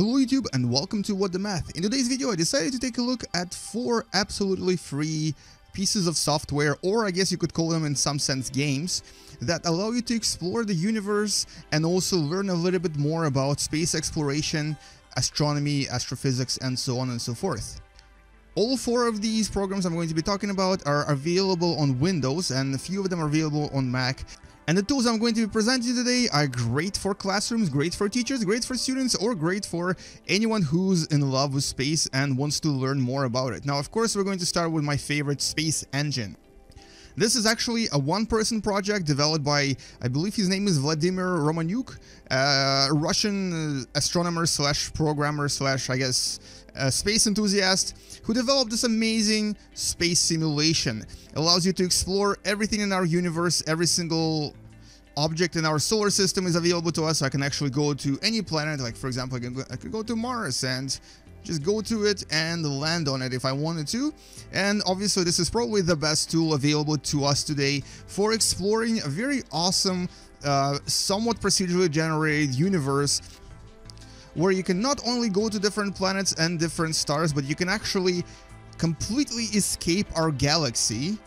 Hello YouTube and welcome to What Da Math. In today's video I decided to take a look at four absolutely free pieces of software or I guess you could call them in some sense games that allow you to explore the universe and also learn a little bit more about space exploration, astronomy, astrophysics and so on and so forth. All four of these programs I'm going to be talking about are available on Windows and a few of them are available on Mac and the tools I'm going to be presenting today are great for classrooms, great for teachers, great for students, or great for anyone who's in love with space and wants to learn more about it. Now, of course, we're going to start with my favorite space engine. This is actually a one-person project developed by, I believe his name is Vladimir Romanyuk, a uh, Russian uh, astronomer slash programmer slash, I guess, a space enthusiast who developed this amazing space simulation. It allows you to explore everything in our universe, every single object in our solar system is available to us. So I can actually go to any planet, like for example, I can go, I could go to Mars and just go to it and land on it if I wanted to. And obviously this is probably the best tool available to us today for exploring a very awesome, uh, somewhat procedurally generated universe where you can not only go to different planets and different stars, but you can actually completely escape our galaxy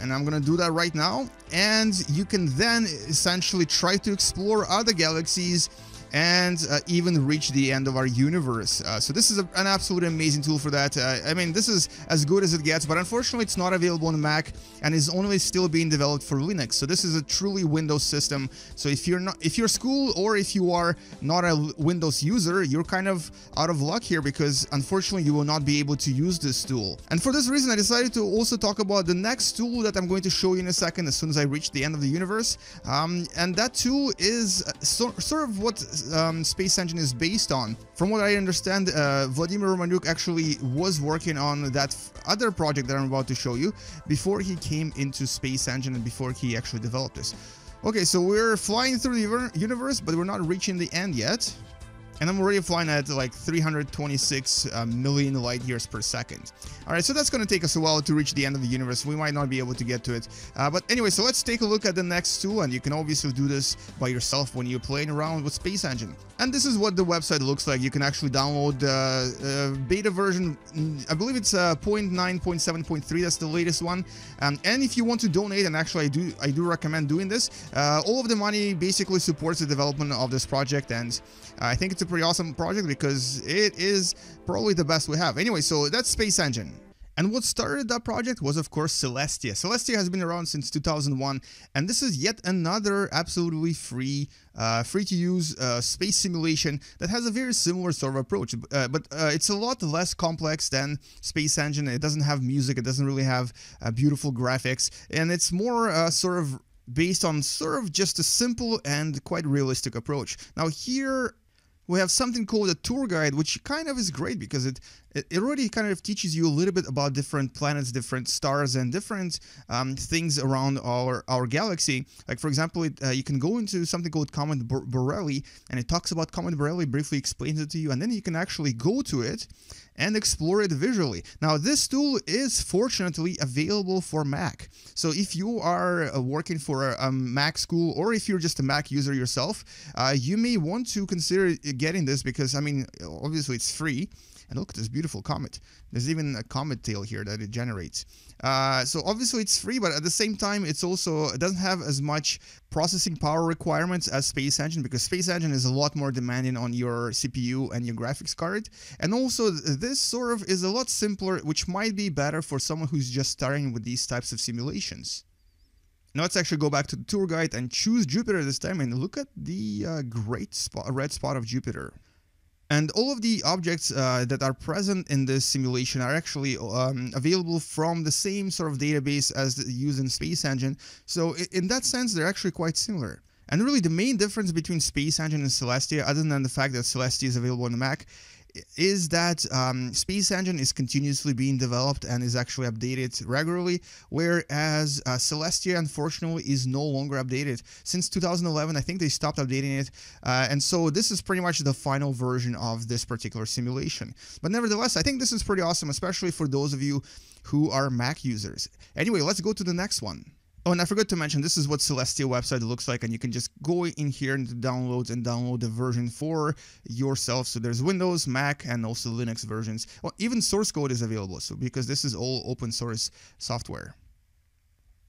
and I'm gonna do that right now. And you can then essentially try to explore other galaxies and uh, even reach the end of our universe. Uh, so this is a, an absolutely amazing tool for that. Uh, I mean, this is as good as it gets, but unfortunately it's not available on Mac and is only still being developed for Linux. So this is a truly Windows system. So if you're not, if your school or if you are not a Windows user, you're kind of out of luck here because unfortunately you will not be able to use this tool. And for this reason, I decided to also talk about the next tool that I'm going to show you in a second as soon as I reach the end of the universe. Um, and that tool is uh, so, sort of what um, Space Engine is based on. From what I understand, uh, Vladimir Romanyuk actually was working on that other project that I'm about to show you before he came into Space Engine and before he actually developed this. Okay, so we're flying through the universe, but we're not reaching the end yet and I'm already flying at like 326 uh, million light years per second. Alright, so that's going to take us a while to reach the end of the universe. We might not be able to get to it. Uh, but anyway, so let's take a look at the next tool, and you can obviously do this by yourself when you're playing around with Space Engine. And this is what the website looks like. You can actually download the uh, beta version, mm, I believe it's uh, 0.9.7.3, that's the latest one. Um, and if you want to donate, and actually I do I do recommend doing this, uh, all of the money basically supports the development of this project, and I think it's a pretty awesome project because it is probably the best we have. Anyway, so that's Space Engine. And what started that project was, of course, Celestia. Celestia has been around since 2001, and this is yet another absolutely free, uh, free-to-use uh, space simulation that has a very similar sort of approach. Uh, but uh, it's a lot less complex than Space Engine. It doesn't have music. It doesn't really have uh, beautiful graphics, and it's more uh, sort of based on sort of just a simple and quite realistic approach. Now here we have something called a tour guide, which kind of is great because it it already kind of teaches you a little bit about different planets, different stars, and different um, things around our our galaxy. Like for example, it, uh, you can go into something called Comet Borrelly, and it talks about Comet Borrelly, briefly explains it to you, and then you can actually go to it and explore it visually. Now, this tool is fortunately available for Mac. So if you are uh, working for a, a, Mac school or if you're just a Mac user yourself, uh, you may want to consider getting this because, I mean, obviously it's free. And look at this beautiful comet. There's even a comet tail here that it generates. Uh, so obviously it's free, but at the same time, it's also it doesn't have as much processing power requirements as Space Engine because Space Engine is a lot more demanding on your CPU and your graphics card. And also this sort of is a lot simpler, which might be better for someone who's just starting with these types of simulations. Now let's actually go back to the tour guide and choose Jupiter this time and look at the uh, great spot, red spot of Jupiter. And all of the objects uh, that are present in this simulation are actually um, available from the same sort of database as used in Space Engine. So in that sense, they're actually quite similar. And really the main difference between Space Engine and Celestia, other than the fact that Celestia is available on the Mac, is that um, Space Engine is continuously being developed and is actually updated regularly, whereas uh, Celestia, unfortunately, is no longer updated. Since 2011, I think they stopped updating it, uh, and so this is pretty much the final version of this particular simulation. But nevertheless, I think this is pretty awesome, especially for those of you who are Mac users. Anyway, let's go to the next one. Oh, and I forgot to mention, this is what Celestia website looks like, and you can just go in here into downloads and download the version for yourself. So there's Windows, Mac, and also Linux versions. Well, even source code is available, so because this is all open source software.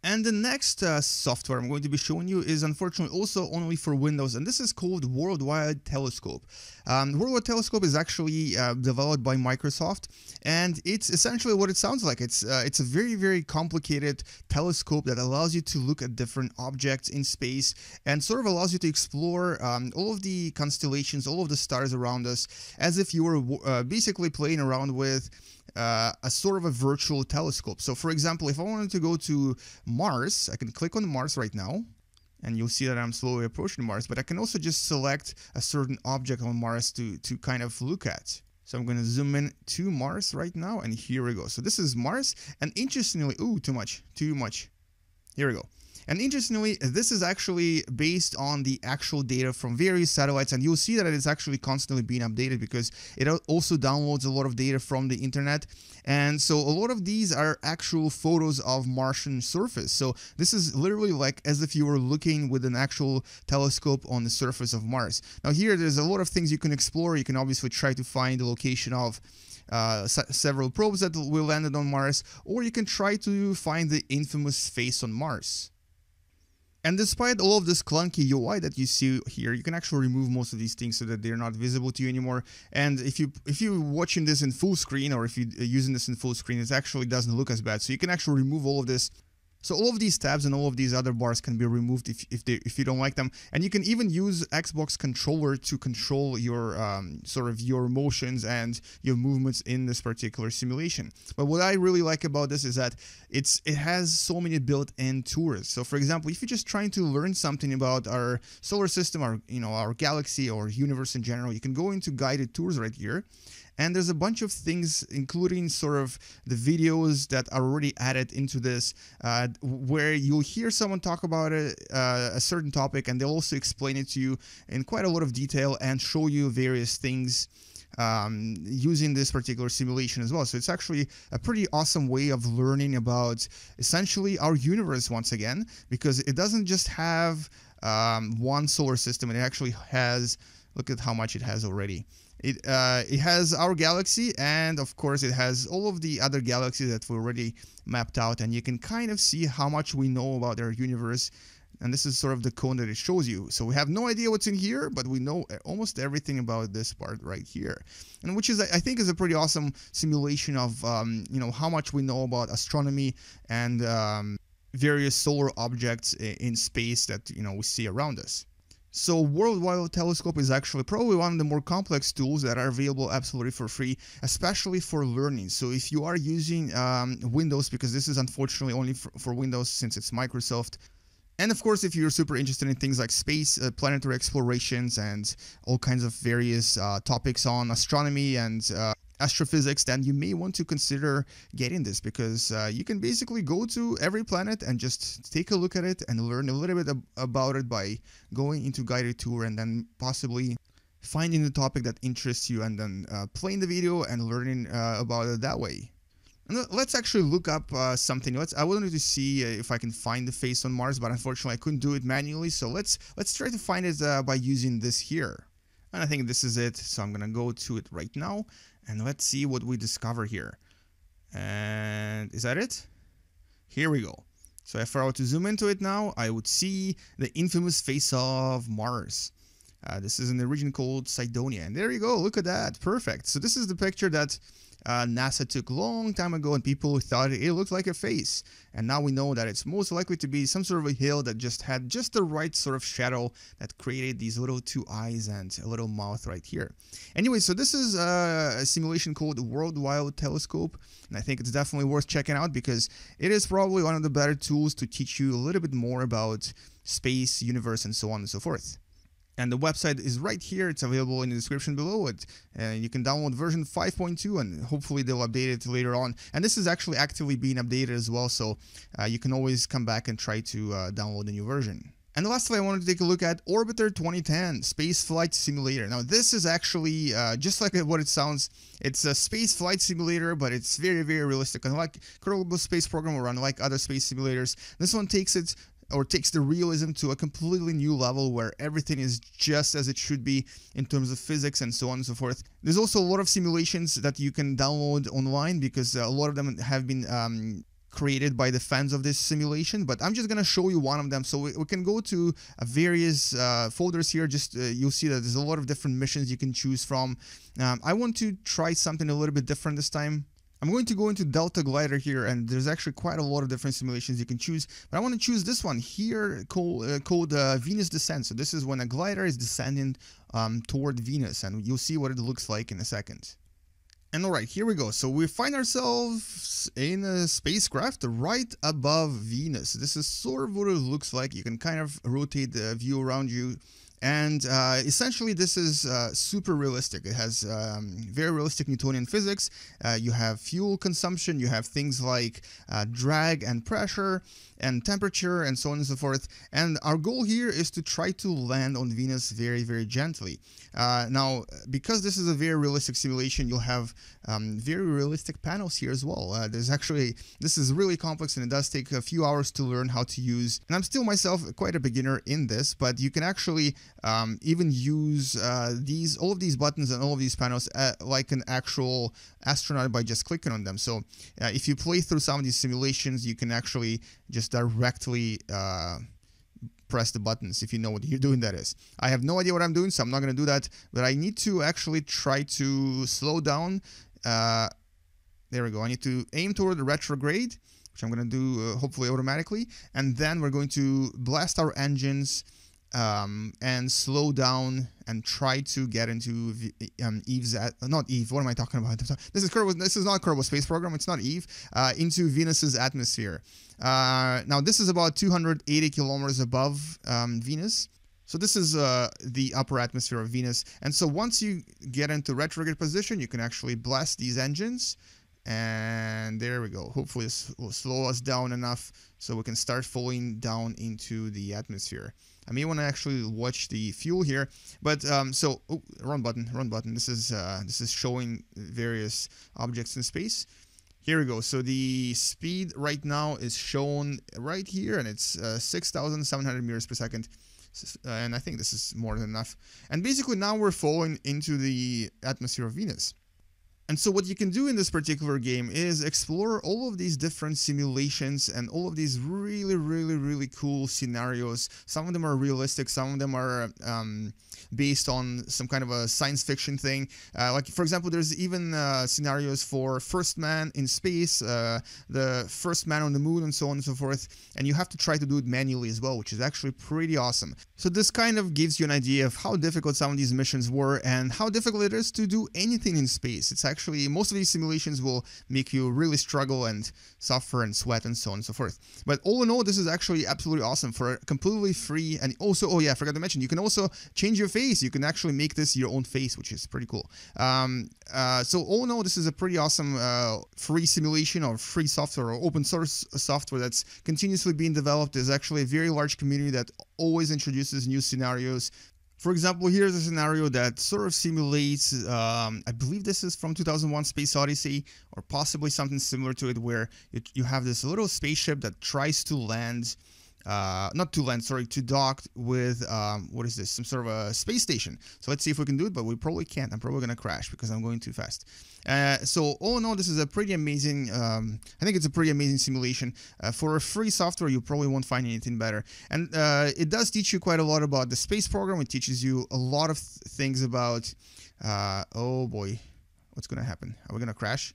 And the next uh, software I'm going to be showing you is unfortunately also only for Windows, and this is called Worldwide Telescope. Um, Worldwide Telescope is actually uh, developed by Microsoft, and it's essentially what it sounds like. It's uh, it's a very very complicated telescope that allows you to look at different objects in space and sort of allows you to explore um, all of the constellations, all of the stars around us, as if you were uh, basically playing around with uh, a sort of a virtual telescope. So for example, if I wanted to go to Mars, I can click on Mars right now and you'll see that I'm slowly approaching Mars, but I can also just select a certain object on Mars to, to kind of look at. So I'm going to zoom in to Mars right now, and here we go. So this is Mars, and interestingly, ooh, too much, too much. Here we go. And interestingly, this is actually based on the actual data from various satellites, and you'll see that it's actually constantly being updated because it also downloads a lot of data from the internet. And so a lot of these are actual photos of Martian surface. So this is literally like as if you were looking with an actual telescope on the surface of Mars. Now here, there's a lot of things you can explore. You can obviously try to find the location of uh, several probes that will landed on Mars, or you can try to find the infamous face on Mars. And despite all of this clunky UI that you see here, you can actually remove most of these things so that they're not visible to you anymore. And if you if you're watching this in full screen or if you're uh, using this in full screen, it actually doesn't look as bad. So you can actually remove all of this so all of these tabs and all of these other bars can be removed if, if, they, if you don't like them. And you can even use Xbox controller to control your um, sort of your motions and your movements in this particular simulation. But what I really like about this is that it's it has so many built-in tours. So for example, if you're just trying to learn something about our solar system, our you know our galaxy or universe in general, you can go into guided tours right here and there's a bunch of things including sort of the videos that are already added into this uh, where you'll hear someone talk about a, uh, a certain topic and they'll also explain it to you in quite a lot of detail and show you various things um, using this particular simulation as well. So it's actually a pretty awesome way of learning about essentially our universe once again, because it doesn't just have um, one solar system, it actually has, look at how much it has already. It, uh, it has our galaxy and of course it has all of the other galaxies that we already mapped out and you can kind of see how much we know about our universe and this is sort of the cone that it shows you. So we have no idea what's in here, but we know almost everything about this part right here, and which is I think is a pretty awesome simulation of um, you know how much we know about astronomy and um, various solar objects in space that you know we see around us. So Worldwide Telescope is actually probably one of the more complex tools that are available absolutely for free, especially for learning. So if you are using um, Windows, because this is unfortunately only for, for, Windows since it's Microsoft, and of course, if you're super interested in things like space, uh, planetary explorations, and all kinds of various uh, topics on astronomy and uh, astrophysics, then you may want to consider getting this because uh, you can basically go to every planet and just take a look at it and learn a little bit ab about it by going into guided tour and then possibly finding the topic that interests you and then uh, playing the video and learning uh, about it that way. And let's actually look up uh, something. Let's. I wanted to see uh, if I can find the face on Mars, but unfortunately I couldn't do it manually. So let's let's try to find it uh, by using this here. And I think this is it. So I'm gonna go to it right now and let's see what we discover here. And is that it? Here we go. So if I were to zoom into it now, I would see the infamous face of Mars. Uh, this is in the region called Cydonia. And there you go, look at that, perfect. So this is the picture that uh, NASA took long time ago and people thought it looked like a face. And now we know that it's most likely to be some sort of a hill that just had just the right sort of shadow that created these little two eyes and a little mouth right here. Anyway, so this is uh, a simulation called World Worldwide Telescope. And I think it's definitely worth checking out because it is probably one of the better tools to teach you a little bit more about space, universe, and so on and so forth and the website is right here it's available in the description below it and you can download version 5.2 and hopefully they'll update it later on and this is actually actively being updated as well so uh, you can always come back and try to uh, download the new version And lastly, I wanted to take a look at Orbiter 2010 Space Flight Simulator. Now, this is actually uh, just like what it sounds. It's a space flight simulator, but it's very, very realistic. Unlike Kerbal Space Program or unlike other space simulators, this one takes it or takes the realism to a completely new level where everything is just as it should be in terms of physics and so on and so forth. There's also a lot of simulations that you can download online because a lot of them have been um, created by the fans of this simulation but I'm just gonna show you one of them. So we, we can go to uh, various uh, folders here. Just uh, you'll see that there's a lot of different missions you can choose from. Um, I want to try something a little bit different this time I'm going to go into Delta Glider here and there's actually quite a lot of different simulations you can choose but I want to choose this one here called, uh, called uh, Venus Descent so this is when a glider is descending um, toward Venus and you'll see what it looks like in a second. And alright, here we go. So we find ourselves in a spacecraft right above Venus. This is sort of what it looks like. You can kind of rotate the view around you and uh, essentially, this is uh, super realistic. It has um, very realistic Newtonian physics. Uh, you have fuel consumption, you have things like uh, drag and pressure and temperature and so on and so forth. And our goal here is to try to land on Venus very, very gently. Uh, now, because this is a very realistic simulation, you'll have um, very realistic panels here as well. Uh, there's actually, this is really complex and it does take a few hours to learn how to use. And I'm still myself quite a beginner in this, but you can actually um, even use uh, these all of these buttons and all of these panels uh, like an actual astronaut by just clicking on them. So uh, if you play through some of these simulations, you can actually just directly uh, press the buttons if you know what you're doing that is. I have no idea what I'm doing, so I'm not going to do that, but I need to actually try to slow down. Uh, there we go. I need to aim toward the retrograde, which I'm going to do uh, hopefully automatically, and then we're going to blast our engines um, and slow down and try to get into um, Eve's at, not Eve. What am I talking about? This is Kerbal, This is not Kerbal Space Program. It's not Eve. Uh, into Venus's atmosphere. Uh, now this is about 280 kilometers above um, Venus. So this is uh, the upper atmosphere of Venus. And so once you get into retrograde position, you can actually blast these engines. And there we go. Hopefully this will slow us down enough so we can start falling down into the atmosphere. I may want to actually watch the fuel here, but um, so oh, run button, run button. This is uh, this is showing various objects in space. Here we go. So the speed right now is shown right here, and it's uh, 6,700 meters per second. And I think this is more than enough. And basically now we're falling into the atmosphere of Venus. And so what you can do in this particular game is explore all of these different simulations and all of these really, really, really cool scenarios. Some of them are realistic, some of them are um, based on some kind of a science fiction thing. Uh, like, for example, there's even uh, scenarios for first man in space, uh, the first man on the moon, and so on and so forth. And you have to try to do it manually as well, which is actually pretty awesome. So this kind of gives you an idea of how difficult some of these missions were and how difficult it is to do anything in space. It's most of these simulations will make you really struggle and suffer and sweat and so on and so forth. But all in all, this is actually absolutely awesome for completely free. And also, oh yeah, I forgot to mention, you can also change your face. You can actually make this your own face, which is pretty cool. Um, uh, so all in all, this is a pretty awesome uh, free simulation or free software or open source software that's continuously being developed. There's actually a very large community that always introduces new scenarios, for example, here's a scenario that sort of simulates, um, I believe this is from 2001 Space Odyssey, or possibly something similar to it, where you, you have this little spaceship that tries to land uh, not to land, sorry, to dock with, um, what is this, some sort of a space station. So let's see if we can do it, but we probably can't. I'm probably going to crash because I'm going too fast. Uh, so all in all, this is a pretty amazing, um, I think it's a pretty amazing simulation. Uh, for a free software, you probably won't find anything better. And uh, it does teach you quite a lot about the space program. It teaches you a lot of th things about, uh, oh boy, what's going to happen? Are we going to crash?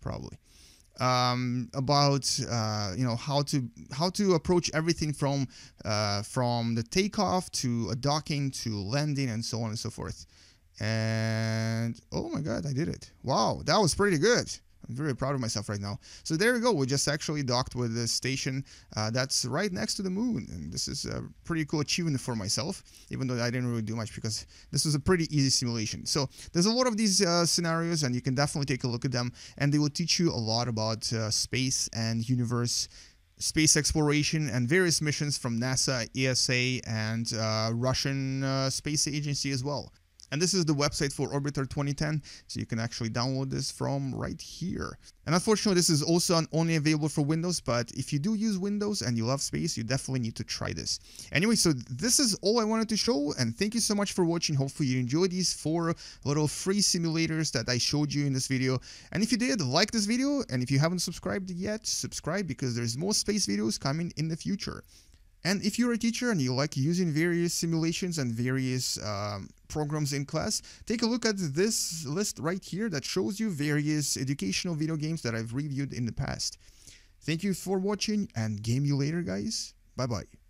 Probably um, about uh, you know how to how to approach everything from uh, from the takeoff to a docking to landing and so on and so forth. And oh my god, I did it! Wow, that was pretty good. I'm very proud of myself right now. So there we go. We just actually docked with the station uh, that's right next to the moon. And this is a pretty cool achievement for myself, even though I didn't really do much because this was a pretty easy simulation. So there's a lot of these uh, scenarios and you can definitely take a look at them. And they will teach you a lot about uh, space and universe space exploration and various missions from NASA, ESA, and uh, Russian uh, Space Agency as well. And this is the website for Orbiter 2010, so you can actually download this from right here. And unfortunately, this is also only available for Windows, but if you do use Windows and you love space, you definitely need to try this. Anyway, so this is all I wanted to show, and thank you so much for watching. Hopefully you enjoyed these four little free simulators that I showed you in this video. And if you did, like this video, and if you haven't subscribed yet, subscribe because there's more space videos coming in the future. And if you're a teacher and you like using various simulations and various um, programs in class, take a look at this list right here that shows you various educational video games that I've reviewed in the past. Thank you for watching and game you later guys. Bye bye.